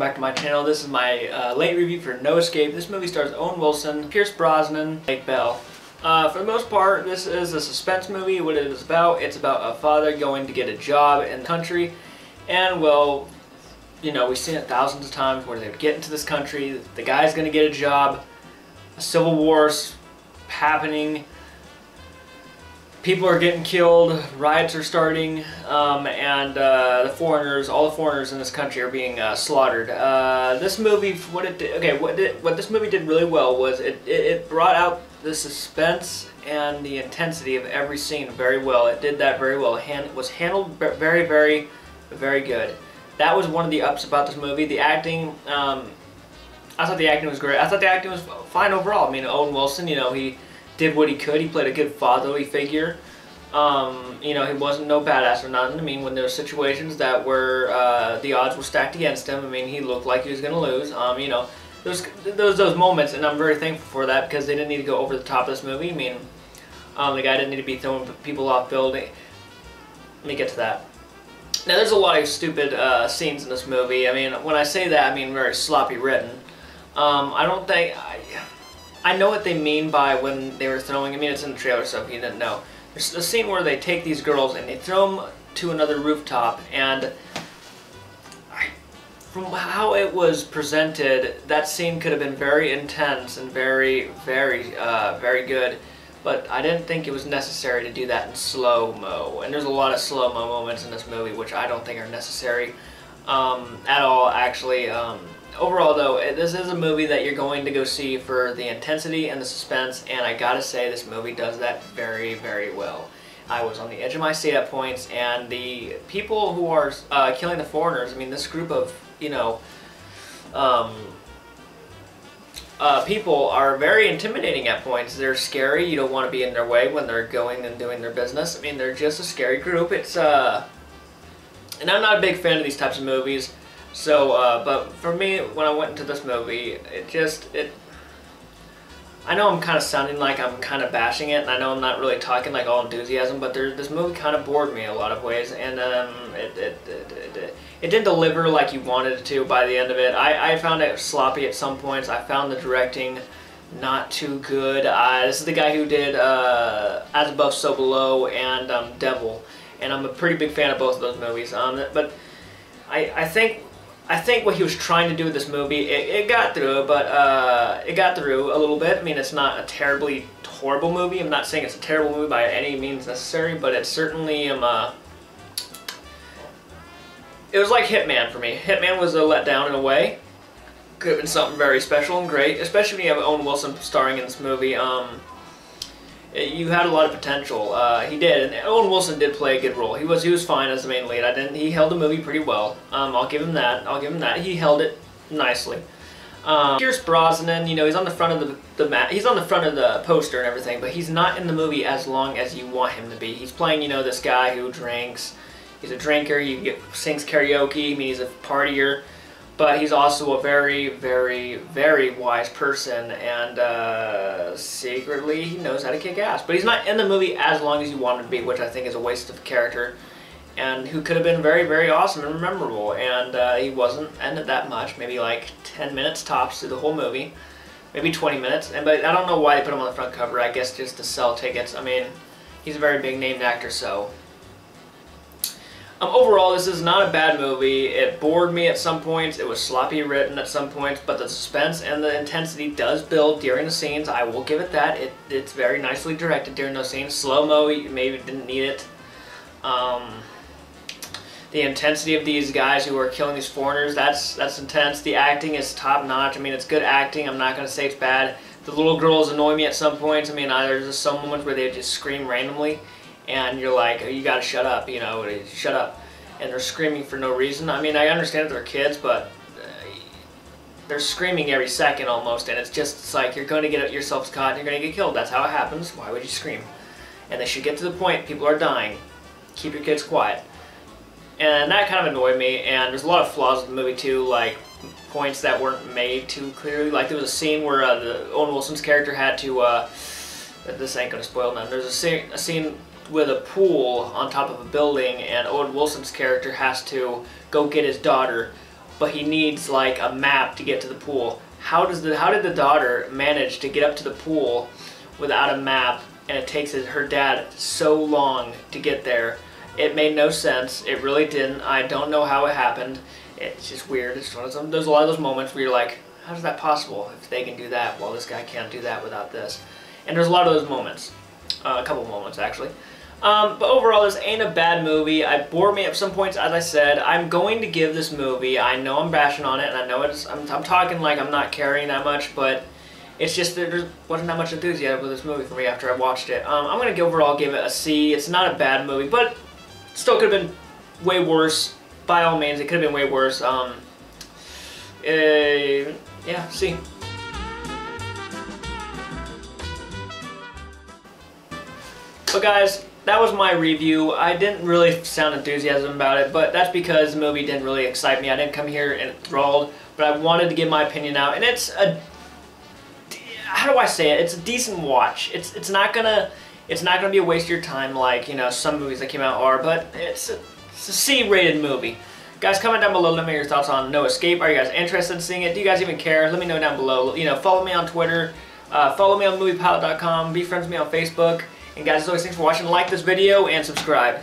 back to my channel. This is my uh, late review for No Escape. This movie stars Owen Wilson, Pierce Brosnan, Lake Bell. Uh, for the most part, this is a suspense movie. What it is about, it's about a father going to get a job in the country. And, well, you know, we've seen it thousands of times where they get into this country, the guy's going to get a job, a civil war's happening, people are getting killed, riots are starting, um, and uh, the foreigners, all the foreigners in this country are being uh, slaughtered. Uh, this movie, what it did, okay, what, did, what this movie did really well was it, it, it, brought out the suspense and the intensity of every scene very well. It did that very well. It was handled very, very, very good. That was one of the ups about this movie. The acting, um, I thought the acting was great. I thought the acting was fine overall. I mean, Owen Wilson, you know, he did what he could. He played a good fatherly figure. Um, you know, he wasn't no badass or nothing. I mean, when there were situations that were, uh, the odds were stacked against him, I mean, he looked like he was going to lose. Um, you know, those, those, those moments, and I'm very thankful for that because they didn't need to go over the top of this movie. I mean, um, the guy didn't need to be throwing people off building. Let me get to that. Now, there's a lot of stupid uh, scenes in this movie. I mean, when I say that, I mean very sloppy written. Um, I don't think... I, I know what they mean by when they were throwing. I mean, it's in the trailer, so if you didn't know. There's a scene where they take these girls and they throw them to another rooftop, and I, from how it was presented, that scene could have been very intense and very, very, uh, very good. But I didn't think it was necessary to do that in slow-mo. And there's a lot of slow-mo moments in this movie which I don't think are necessary um, at all, actually. Um, overall though, this is a movie that you're going to go see for the intensity and the suspense, and I gotta say this movie does that very, very well. I was on the edge of my seat at points, and the people who are uh, killing the foreigners, I mean, this group of, you know, um, uh, people are very intimidating at points. They're scary. You don't want to be in their way when they're going and doing their business. I mean, they're just a scary group. It's, uh, and I'm not a big fan of these types of movies. So, uh, but for me, when I went into this movie, it just, it, I know I'm kind of sounding like I'm kind of bashing it, and I know I'm not really talking like all enthusiasm, but there, this movie kind of bored me a lot of ways, and um, it, it, it, it, it didn't deliver like you wanted it to by the end of it. I, I found it sloppy at some points. I found the directing not too good. Uh, this is the guy who did uh, As Above, So Below and um, Devil, and I'm a pretty big fan of both of those movies. Um, but I, I think I think what he was trying to do with this movie, it, it got through, but uh, it got through a little bit. I mean, it's not a terribly horrible movie. I'm not saying it's a terrible movie by any means necessary, but it's certainly um, uh, it was like Hitman for me. Hitman was a letdown in a way. Could have been something very special and great, especially when you have Owen Wilson starring in this movie. Um, you had a lot of potential. Uh, he did, and Owen Wilson did play a good role. He was he was fine as the main lead. I didn't. He held the movie pretty well. Um, I'll give him that. I'll give him that. He held it nicely. Um, Pierce Brosnan, you know, he's on the front of the the mat. He's on the front of the poster and everything, but he's not in the movie as long as you want him to be. He's playing, you know, this guy who drinks. He's a drinker. He sings karaoke. I mean, he's a partier but he's also a very, very, very wise person, and uh, secretly he knows how to kick ass. But he's not in the movie as long as you want him to be, which I think is a waste of character, and who could have been very, very awesome and memorable. And uh, he wasn't in it that much, maybe like 10 minutes tops through the whole movie, maybe 20 minutes. And but I don't know why they put him on the front cover. I guess just to sell tickets. I mean, he's a very big named actor, so um, overall, this is not a bad movie. It bored me at some points. It was sloppy written at some points, but the suspense and the intensity does build during the scenes. I will give it that. It, it's very nicely directed during those scenes. Slow-mo, maybe didn't need it. Um, the intensity of these guys who are killing these foreigners, that's, that's intense. The acting is top-notch. I mean, it's good acting. I'm not going to say it's bad. The little girls annoy me at some points. I mean, there's just some moments where they just scream randomly and you're like, you gotta shut up, you know, shut up. And they're screaming for no reason. I mean, I understand that they're kids, but uh, they're screaming every second almost, and it's just it's like you're to get yourself caught and you're to get killed. That's how it happens. Why would you scream? And they should get to the point, people are dying. Keep your kids quiet. And that kind of annoyed me, and there's a lot of flaws in the movie too, like points that weren't made too clearly. Like there was a scene where uh, the Owen Wilson's character had to, uh, this ain't gonna spoil none, there's a scene, a scene with a pool on top of a building and Owen Wilson's character has to go get his daughter but he needs like a map to get to the pool. How does the how did the daughter manage to get up to the pool without a map? And it takes her dad so long to get there. It made no sense. It really didn't. I don't know how it happened. It's just weird. It's one of there's a lot of those moments where you're like, how is that possible? If they can do that, well, this guy can't do that without this. And there's a lot of those moments. Uh, a couple moments, actually. Um, but overall, this ain't a bad movie. I bore me at some points, as I said. I'm going to give this movie, I know I'm bashing on it, and I know it's, I'm, I'm talking like I'm not caring that much, but it's just there wasn't that much enthusiasm with this movie for me after I watched it. Um, I'm going to overall give it a C. It's not a bad movie, but still could have been way worse. By all means, it could have been way worse. Um, uh, yeah, C. But guys, that was my review. I didn't really sound enthusiasm about it, but that's because the movie didn't really excite me. I didn't come here enthralled, but I wanted to give my opinion out. And it's a, how do I say it? It's a decent watch. It's it's not gonna it's not gonna be a waste of your time like you know some movies that came out are, but it's a, it's a C-rated movie. Guys, comment down below. Let me know your thoughts on No Escape. Are you guys interested in seeing it? Do you guys even care? Let me know down below. You know, follow me on Twitter. Uh, follow me on MoviePilot.com. Be friends with me on Facebook. And guys, as always, thanks for watching. Like this video and subscribe.